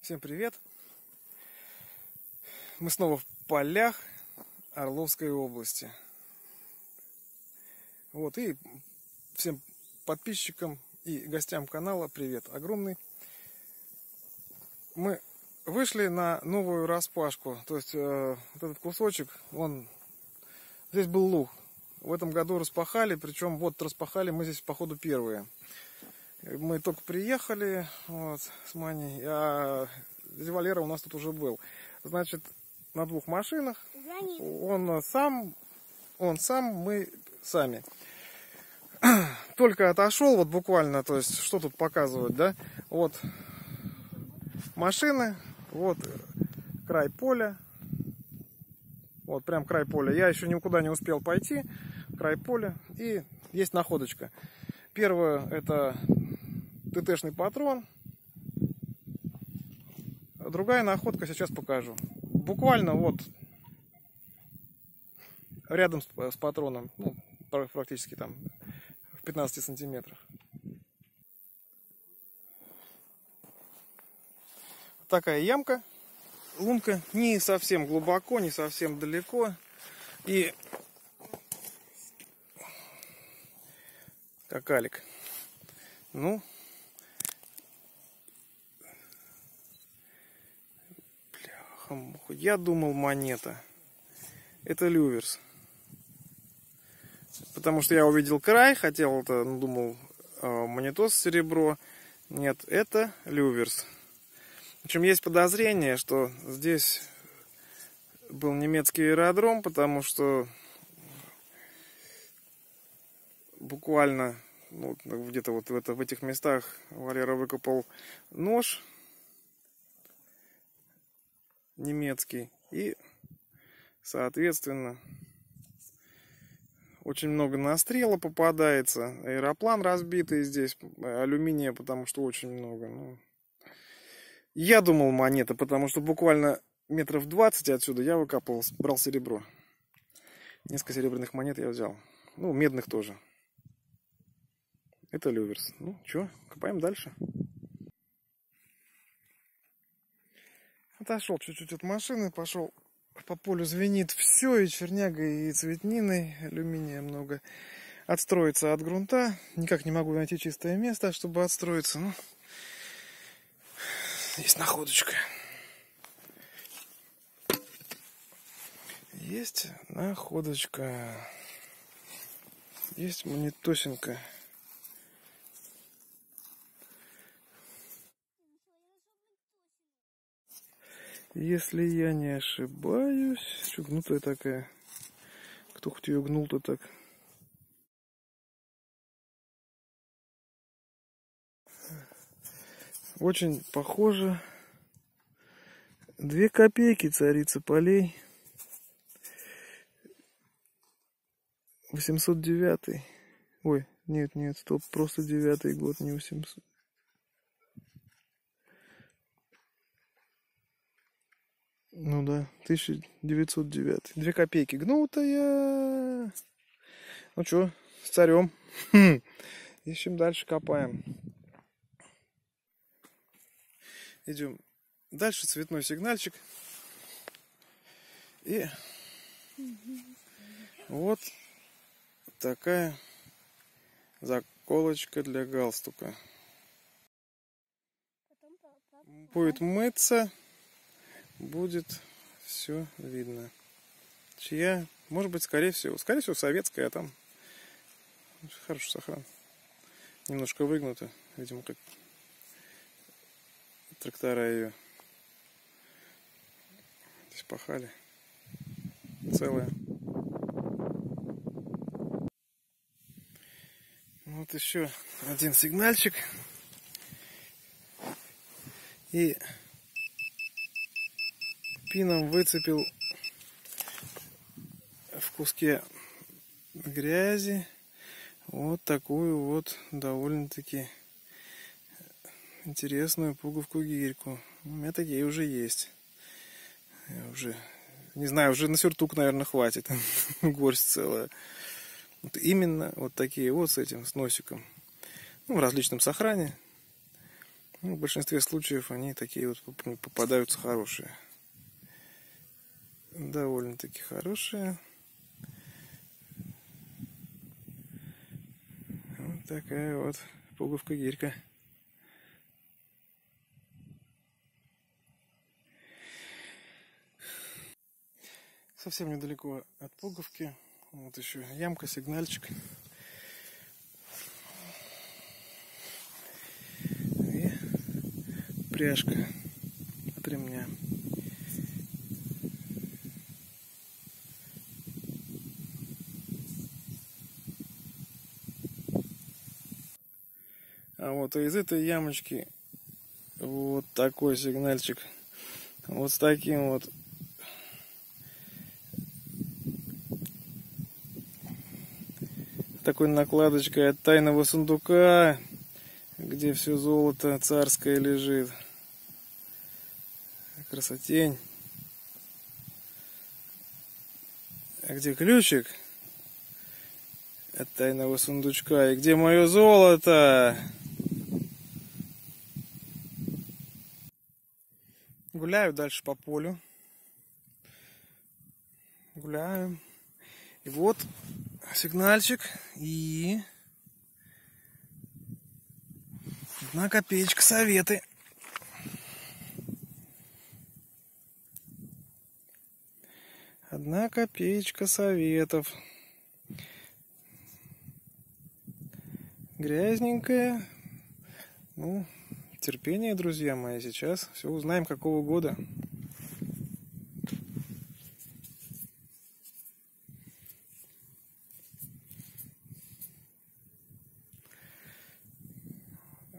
Всем привет! Мы снова в полях Орловской области. Вот, и всем подписчикам и гостям канала привет огромный. Мы вышли на новую распашку. То есть э, вот этот кусочек, он здесь был луг. В этом году распахали, причем вот распахали мы здесь походу первые. Мы только приехали вот, с Маней, а Валера у нас тут уже был. Значит, на двух машинах. Он сам, он сам, мы сами. Только отошел, вот буквально, то есть, что тут показывать, да? Вот машины, вот край поля. Вот прям край поля. Я еще никуда не успел пойти. Край поля. И есть находочка. Первое это ТТшный патрон. Другая находка сейчас покажу. Буквально вот рядом с, с патроном, ну, практически там в 15 сантиметрах. Такая ямка, лунка, не совсем глубоко, не совсем далеко. И как алик. Ну, Я думал монета. Это люверс. Потому что я увидел край, хотел это, ну, думал, э, монетос серебро. Нет, это люверс. Причем есть подозрение, что здесь был немецкий аэродром, потому что буквально ну, где-то вот в, это, в этих местах Валера выкопал нож немецкий. И соответственно очень много настрела попадается. Аэроплан разбитый здесь алюминия потому что очень много. Ну, я думал монета потому что буквально метров 20 отсюда я выкапывал брал серебро. Несколько серебряных монет я взял. Ну медных тоже. Это люверс. Ну, что, копаем дальше. Отошел чуть-чуть от машины, пошел по полю звенит все, и черняга, и цветниной, алюминия много. Отстроиться от грунта. Никак не могу найти чистое место, чтобы отстроиться. Ну, есть находочка. Есть находочка. Есть монетосинка. Если я не ошибаюсь. Что, гнутая такая. Кто хоть ее гнул-то так? Очень похоже. Две копейки царица полей. 809. Ой, нет, нет, стоп, просто девятый год, не 800. Ну да, 1909. Две копейки. Гнутая. Ну что, с царем. Ищем дальше, копаем. Идем дальше. Цветной сигнальчик. И вот такая заколочка для галстука. Будет мыться будет все видно. Чья? Может быть, скорее всего. Скорее всего, советская, а там хороший сохран. Немножко выгнуто. Видимо, как трактора ее здесь пахали. Целая. Вот еще один сигнальчик. И пином выцепил в куске грязи вот такую вот довольно-таки интересную пуговку гирьку. У меня такие уже есть. Я уже не знаю, уже на сюртук, наверное, хватит. Горсть целая. Вот именно вот такие вот с этим, с носиком. Ну, в различном сохране. Ну, в большинстве случаев они такие вот попадаются хорошие. Довольно-таки хорошие. Вот такая вот пуговка-гирька. Совсем недалеко от пуговки. Вот еще ямка, сигнальчик. И пряжка от ремня. А вот из этой ямочки вот такой сигнальчик. Вот с таким вот такой накладочкой от тайного сундука, где все золото царское лежит. Красотень. А где ключик от тайного сундучка? И где мое золото? Гуляю дальше по полю. Гуляю. И вот сигнальчик и одна копеечка советы. Одна копеечка советов. Грязненькая. Ну, терпение, друзья мои. Сейчас все узнаем, какого года.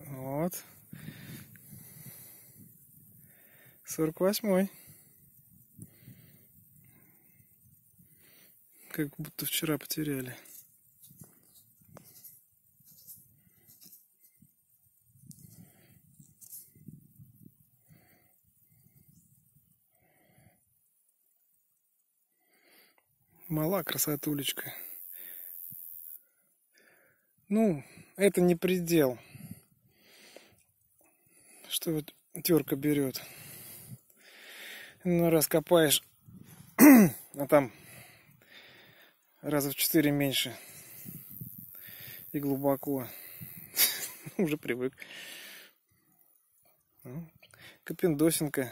Вот. Сорок восьмой. Как будто вчера потеряли. Мала красотулечка. Ну, это не предел что вот терка берет. Ну, раз копаешь, а там раза в четыре меньше и глубоко. Уже привык. Ну, Капендосинка.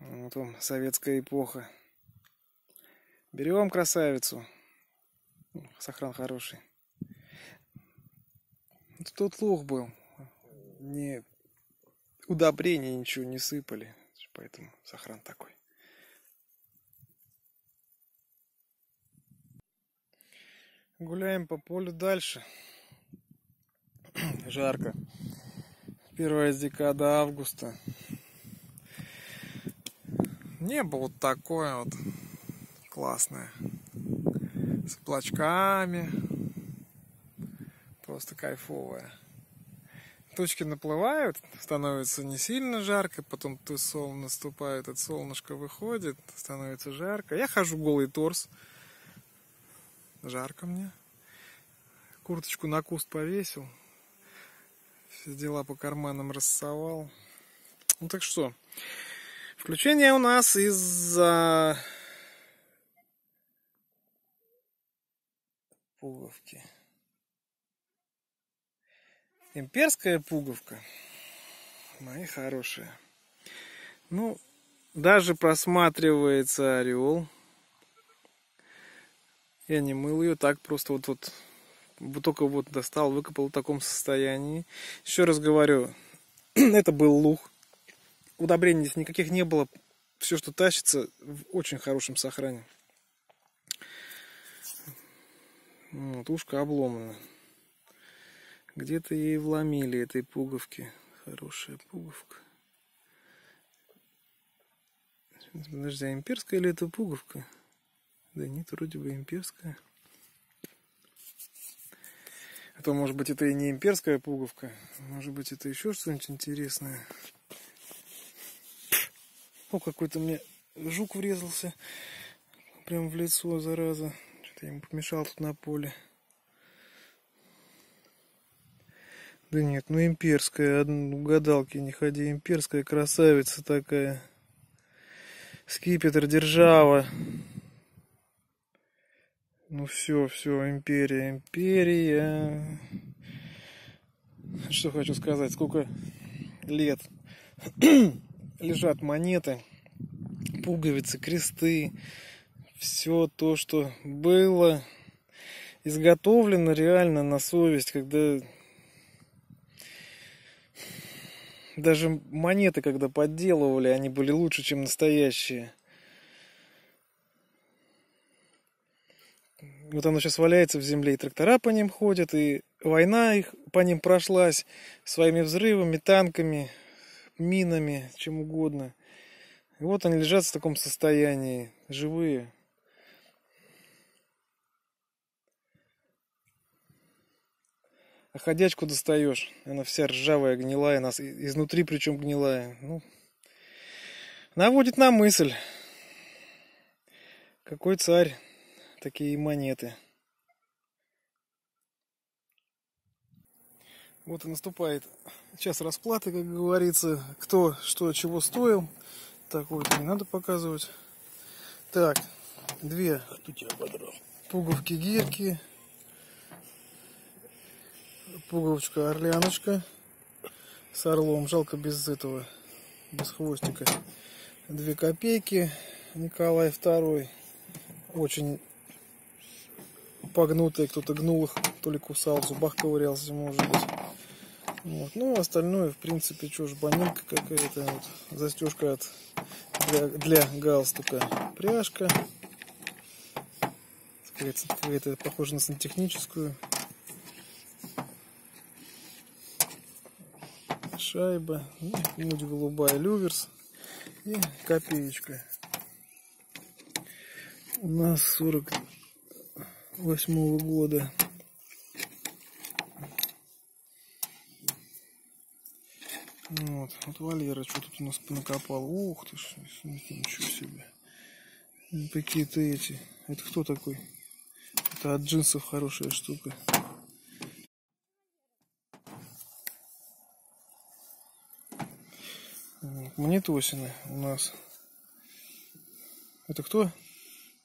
Вот он, советская эпоха. Берем красавицу. Сохран хороший. Тут лох был не удобрения ничего не сыпали, поэтому сохран такой. Гуляем по полю дальше. Жарко. Первая декада августа. Небо вот такое вот классное. С плачками. Просто кайфовое тучки наплывают, становится не сильно жарко, потом то сол наступает, от солнышко выходит, становится жарко. Я хожу голый торс, жарко мне. Курточку на куст повесил, все дела по карманам рассовал. Ну так что, включение у нас из-за пуговки. Имперская пуговка. Мои хорошие. Ну, даже просматривается орел. Я не мыл ее, так просто вот, вот, вот только вот достал, выкопал в таком состоянии. Еще раз говорю, это был лух. Удобрений здесь никаких не было. Все, что тащится, в очень хорошем сохране. Вот, ушко обломано. Где-то ей вломили этой пуговки. Хорошая пуговка. Подожди, а имперская или это пуговка? Да нет, вроде бы имперская. А то, может быть, это и не имперская пуговка. Может быть, это еще что-нибудь интересное. О, какой-то мне жук врезался. Прям в лицо, зараза. Я ему помешал тут на поле. Да нет, ну имперская, одну гадалки не ходи, имперская красавица такая. Скипетр, держава. Ну все, все, империя, империя. Что хочу сказать, сколько лет лежат монеты, пуговицы, кресты, все то, что было изготовлено реально на совесть, когда даже монеты, когда подделывали, они были лучше, чем настоящие. Вот оно сейчас валяется в земле, и трактора по ним ходят, и война их по ним прошлась своими взрывами, танками, минами, чем угодно. И вот они лежат в таком состоянии, живые. А ходячку достаешь, она вся ржавая, гнилая, нас изнутри причем гнилая. Ну, наводит на мысль, какой царь, такие монеты. Вот и наступает час расплаты, как говорится, кто что чего стоил. Так, вот не надо показывать. Так, две пуговки гирки пуговочка орляночка с орлом. Жалко без этого, без хвостика. Две копейки. Николай II. Очень погнутые, кто-то гнул их, то ли кусал, в зубах ковырялся, может быть. Вот. Ну, остальное, в принципе, что ж, банинка какая-то, вот, застежка от, для, для галстука, пряжка, какая-то похожа на сантехническую. Шайба, ну, муть голубая люверс и копеечка. У нас 48 -го года. Вот, вот Валера что тут у нас накопал. Ух ты ж, ничего себе. Какие-то эти. Это кто такой? Это от джинсов хорошая штука. Монетосины у нас. Это кто?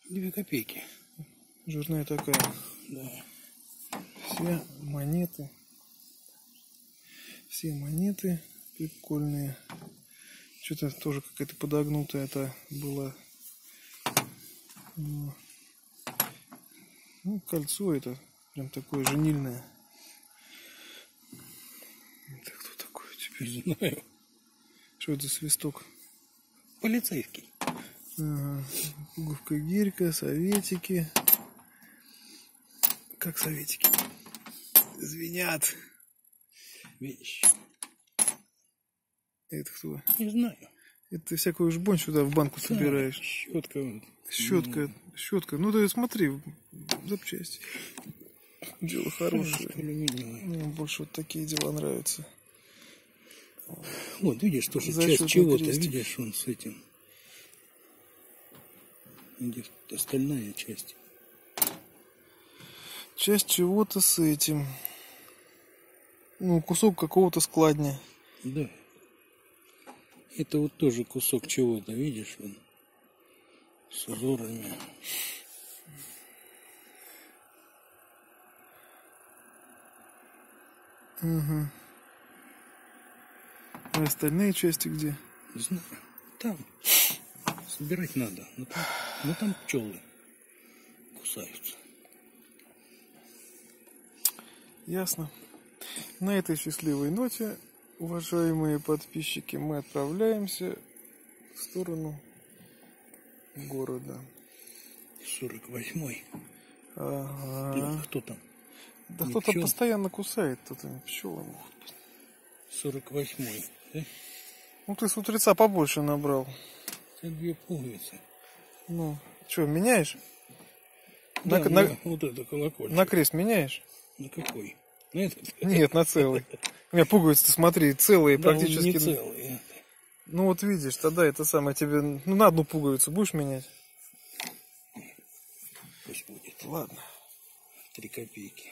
Две копейки. Жирная такая. Да. Все монеты. Все монеты прикольные. Что-то тоже какая-то подогнутая это была. Ну, кольцо это прям такое женильное. Это кто такой теперь? Не знаю. Что это свисток? Полицейский. Ага. Губка гирька, советики. Как советики? Звенят. Вещь. Это кто? Не знаю. Это ты всякую жбонь сюда в банку собираешь. Щетка. Щетка. Щетка. Ну да смотри, запчасти. Дело хорошее. Мне больше вот такие дела нравятся. Вот, видишь, тоже часть чего-то, видишь, он с этим. Видишь, остальная часть. Часть чего-то с этим. Ну, кусок какого-то складня. Да. Это вот тоже кусок чего-то, видишь, он с узорами. Угу. А остальные части где? Не знаю. Там. Собирать надо. Но там, но там пчелы кусаются. Ясно. На этой счастливой ноте, уважаемые подписчики, мы отправляемся в сторону города. 48-й. Ага. Кто там? Да кто-то постоянно кусает, кто-то пчелы. 48-й. Ну ты с утреца побольше набрал. Это две пуговицы. Ну, что, меняешь? Да, на, на, вот это колокольчик. На крест меняешь? На какой? На этот? Нет, на целый. У меня пуговицы, смотри, целые да, практически. не целые. Ну вот видишь, тогда это самое тебе... Ну на одну пуговицу будешь менять? Пусть будет. Ладно. Три копейки.